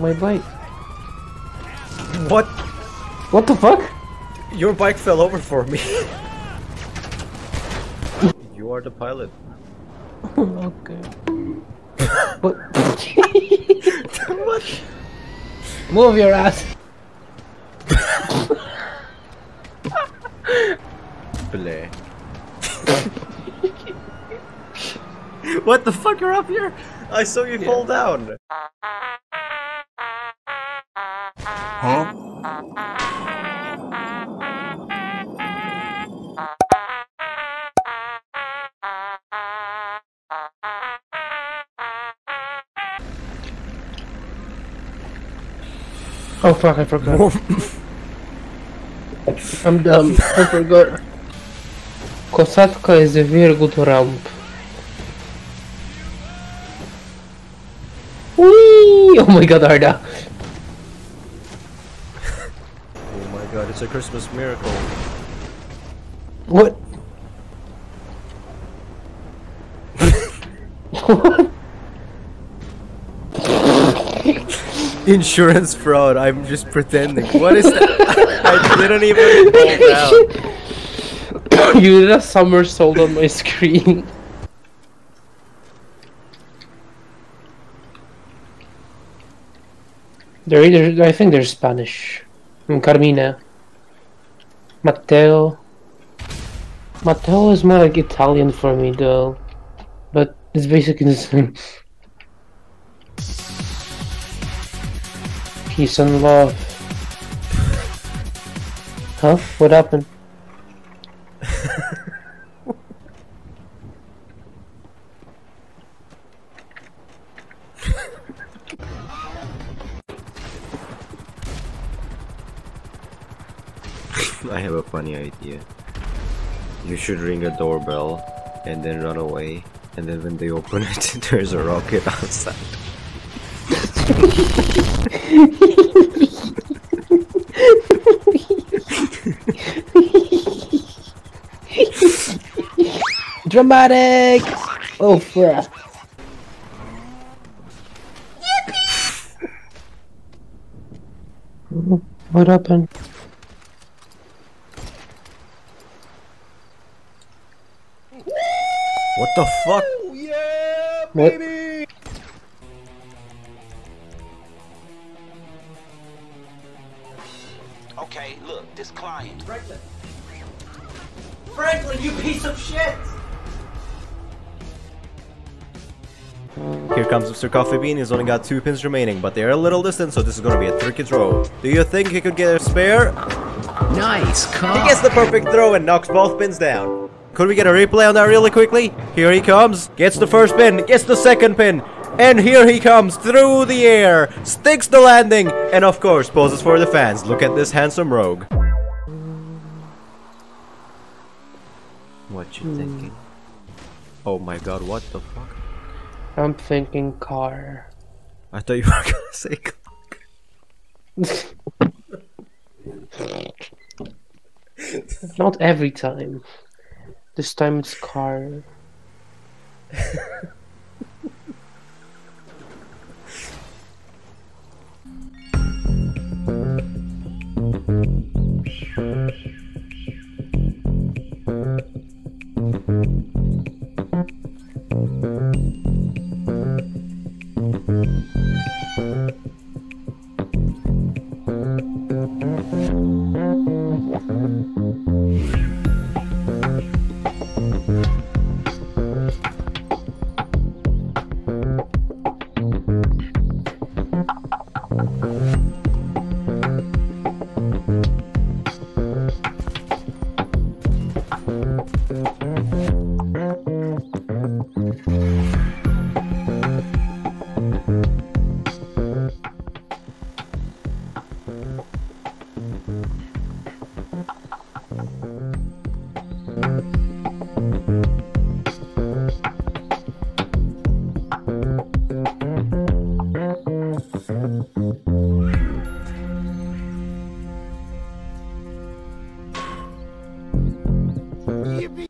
My bike. What? What the fuck? Your bike fell over for me. you are the pilot. okay. what? what? Move your ass. Bleh. what the fuck? You're up here? I saw you fall down. Oh fuck, I forgot. I'm dumb. I forgot. Kosatka is a very good ramp. Whee! Oh my god, Arda. Oh my god, it's a Christmas miracle. What? what? Insurance fraud, I'm just pretending. What is that? I didn't even down. you did a somersault on my screen. They're either, I think they're Spanish. Carmina. Matteo. Matteo is more like Italian for me though. But it's basically the same. Peace and love. Huh? What happened? I have a funny idea. You should ring a doorbell and then run away. And then when they open it, there's a rocket outside. Dramatic! Oh, fuck. What happened? What the fuck? What? Okay, look, this client. Franklin. Franklin, you piece of shit! Here comes Mr. Coffee Bean, he's only got two pins remaining, but they're a little distant, so this is gonna be a tricky throw. Do you think he could get a spare? Nice He gets the perfect throw and knocks both pins down. Could we get a replay on that really quickly? Here he comes, gets the first pin, gets the second pin, and here he comes through the air, sticks the landing, and of course poses for the fans. Look at this handsome rogue. What you hmm. thinking? Oh my god, what the fuck? I'm thinking car. I thought you were gonna say clock. Not every time. This time it's car. Yippee!